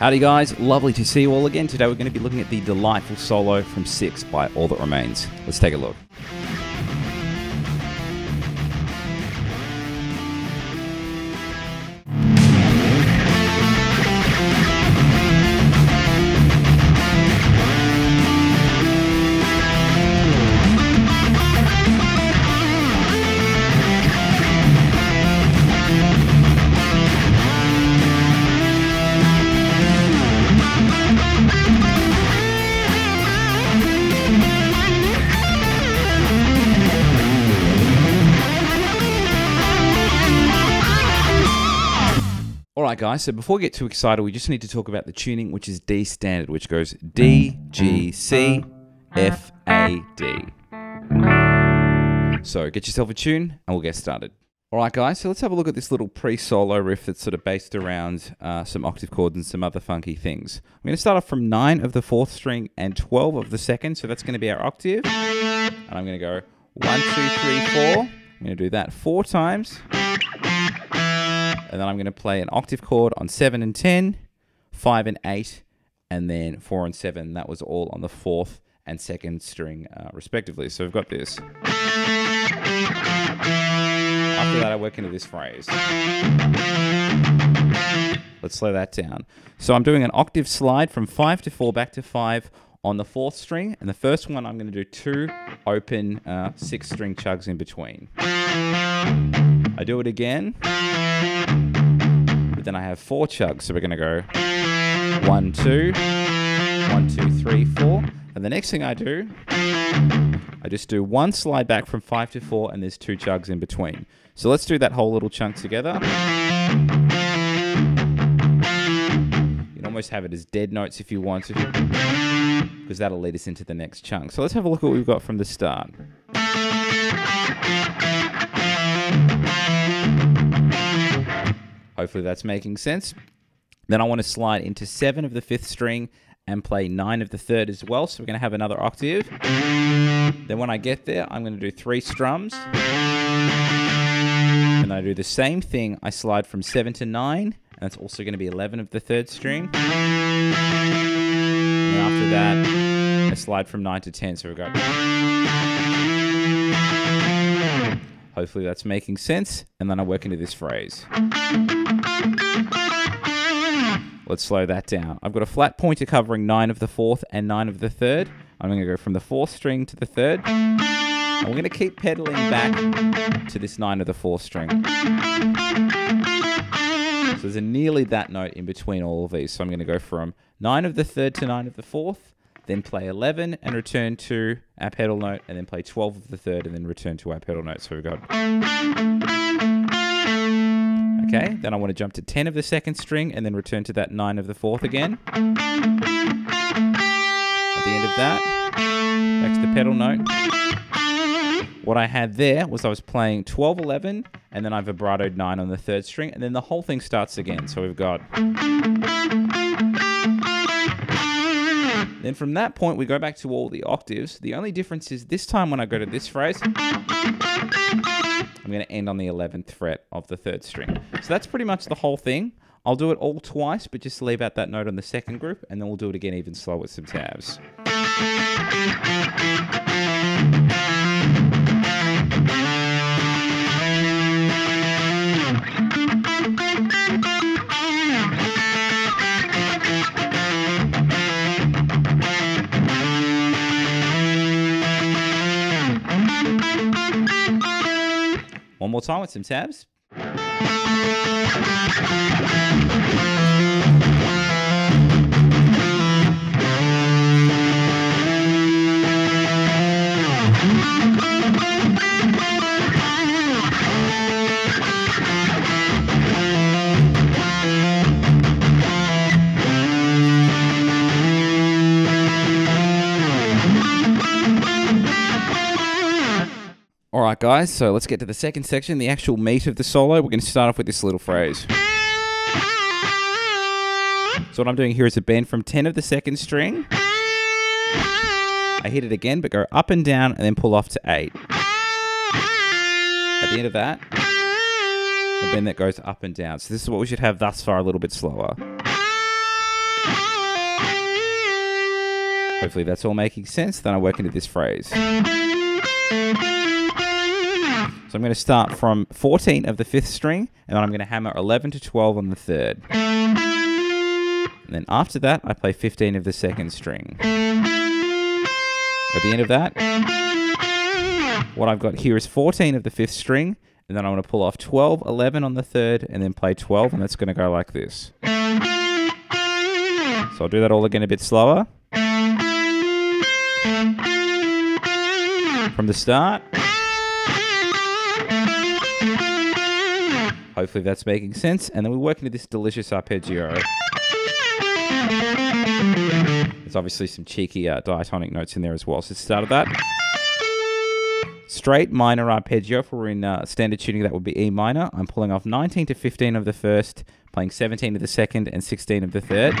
Howdy, guys. Lovely to see you all again. Today we're going to be looking at the delightful solo from Six by All That Remains. Let's take a look. All right, guys. So before we get too excited, we just need to talk about the tuning, which is D standard, which goes D, G, C, F, A, D. So get yourself a tune, and we'll get started. All right, guys. So let's have a look at this little pre-solo riff that's sort of based around uh, some octave chords and some other funky things. I'm going to start off from nine of the fourth string and twelve of the second. So that's going to be our octave, and I'm going to go one, two, three, four. I'm going to do that four times and then I'm going to play an octave chord on 7 and 10, 5 and 8, and then 4 and 7. That was all on the fourth and second string, uh, respectively. So we've got this. After that, I work into this phrase. Let's slow that down. So I'm doing an octave slide from 5 to 4 back to 5 on the fourth string, and the first one I'm going to do two open uh, six string chugs in between. I do it again, but then I have four chugs, so we're to go one, two, one, two, three, four. And the next thing I do, I just do one slide back from five to four, and there's two chugs in between. So let's do that whole little chunk together. You can almost have it as dead notes if you want to, because that'll lead us into the next chunk. So let's have a look at what we've got from the start. Hopefully that's making sense. Then I want to slide into seven of the fifth string and play nine of the third as well. So we're going to have another octave. Then when I get there, I'm going to do three strums. And I do the same thing. I slide from seven to nine, and that's also going to be 11 of the third string. And after that, I slide from nine to 10. So we've got. Hopefully that's making sense. And then I work into this phrase. Let's slow that down. I've got a flat pointer covering nine of the fourth and nine of the third. I'm going to go from the fourth string to the third. And we're going to keep pedaling back to this nine of the fourth string. So there's a nearly that note in between all of these. So I'm going to go from nine of the third to nine of the fourth, then play 11 and return to our pedal note, and then play 12 of the third and then return to our pedal note. So we've got. Okay, then I want to jump to 10 of the second string and then return to that 9 of the fourth again. At the end of that, back to the pedal note. What I had there was I was playing 12 11 and then I vibratoed 9 on the third string and then the whole thing starts again. So we've got. Then from that point, we go back to all the octaves. The only difference is this time when I go to this phrase, I'm going to end on the 11th fret of the third string. So that's pretty much the whole thing. I'll do it all twice, but just leave out that note on the second group, and then we'll do it again even slower with some tabs. More time with some tabs. All right, guys, so let's get to the second section, the actual meat of the solo. We're going to start off with this little phrase. So what I'm doing here is a bend from 10 of the second string. I hit it again, but go up and down and then pull off to 8. At the end of that, a bend that goes up and down. So this is what we should have thus far, a little bit slower. Hopefully that's all making sense. Then I work into this phrase. So I'm going to start from 14 of the fifth string, and then I'm going to hammer 11 to 12 on the third. And then after that, I play 15 of the second string. At the end of that, what I've got here is 14 of the fifth string, and then I'm going to pull off 12, 11 on the third, and then play 12, and that's going to go like this. So I'll do that all again a bit slower. From the start. Hopefully that's making sense. And then we work into this delicious arpeggio. There's obviously some cheeky uh, diatonic notes in there as well. So start of that. Straight minor arpeggio. If we're in uh, standard tuning, that would be E minor. I'm pulling off 19 to 15 of the first, playing 17 of the second, and 16 of the third.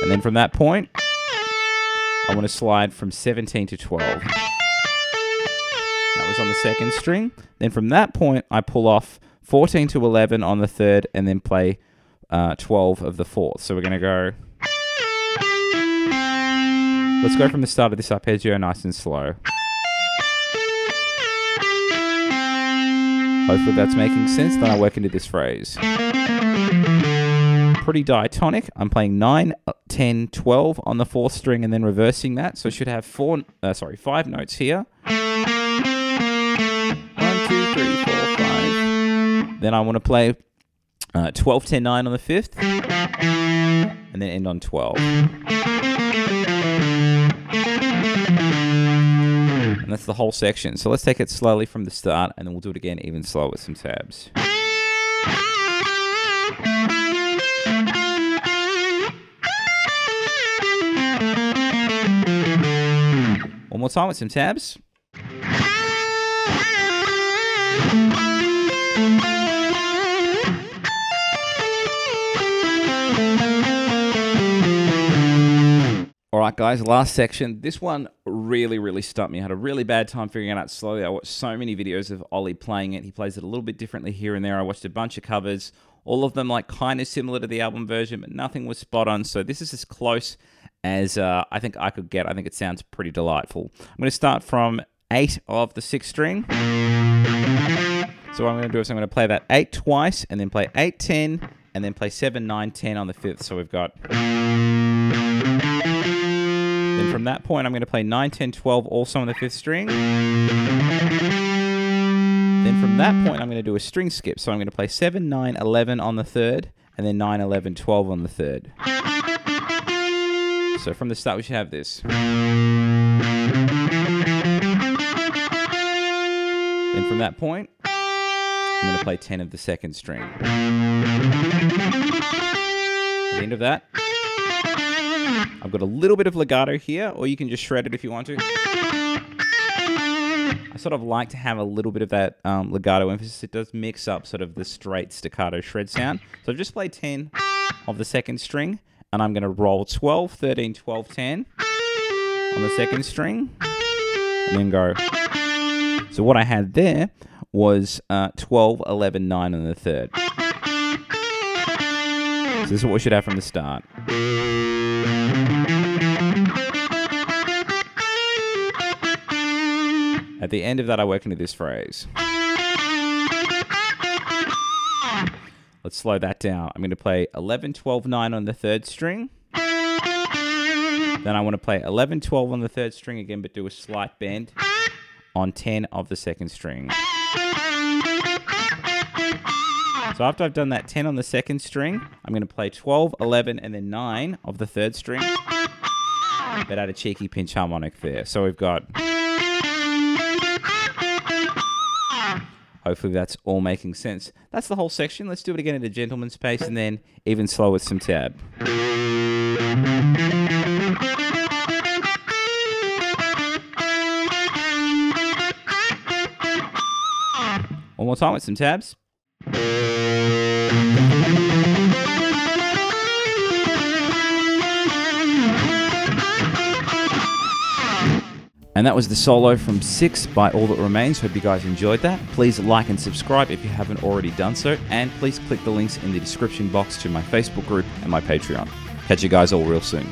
And then from that point, I want to slide from 17 to 12. That was on the second string. Then from that point, I pull off 14 to 11 on the third, and then play uh, 12 of the fourth. So we're going to go. Let's go from the start of this arpeggio nice and slow. Hopefully that's making sense. Then I work into this phrase. Pretty diatonic. I'm playing 9, 10, 12 on the fourth string and then reversing that. So I should have four, uh, sorry, five notes here. Then I want to play uh, 12, 10, 9 on the fifth, and then end on 12. And that's the whole section. So let's take it slowly from the start, and then we'll do it again even slower with some tabs. One more time with some tabs. All right, guys, last section. This one really, really stumped me. I had a really bad time figuring it out slowly. I watched so many videos of Oli playing it. He plays it a little bit differently here and there. I watched a bunch of covers, all of them like kind of similar to the album version, but nothing was spot on. So this is as close as uh, I think I could get. I think it sounds pretty delightful. I'm going to start from eight of the sixth string. So what I'm going to do is I'm going to play that eight twice, and then play eight, ten, and then play seven, nine, ten on the fifth. So we've got. Then mm. from that point, I'm going to play 9, 10, 12 also on the fifth string. Then from that point, I'm going to do a string skip. So I'm going to play 7, 9, 11 on the third, and then 9, 11, 12 on the third. So from the start, we should have this. Then from that point, I'm going to play 10 of the second string. At the end of that, I've got a little bit of legato here, or you can just shred it if you want to. I sort of like to have a little bit of that um, legato emphasis. It does mix up sort of the straight staccato shred sound. So I've just played 10 of the second string, and I'm going to roll 12, 13, 12, 10 on the second string, and then go. So what I had there was uh, 12, 11, 9 on the third. So this is what we should have from the start. At the end of that, I work into this phrase. Let's slow that down. I'm going to play 11, 12, 9 on the third string. Then I want to play 11, 12 on the third string again, but do a slight bend on 10 of the second string. So after I've done that 10 on the second string, I'm going to play 12, 11, and then 9 of the third string. But add a cheeky pinch harmonic there. So we've got... Hopefully that's all making sense. That's the whole section. Let's do it again at a gentleman's pace and then even slower with some tab. One more time with some tabs. And that was the solo from 6 by All That Remains. Hope you guys enjoyed that. Please like and subscribe if you haven't already done so. And please click the links in the description box to my Facebook group and my Patreon. Catch you guys all real soon.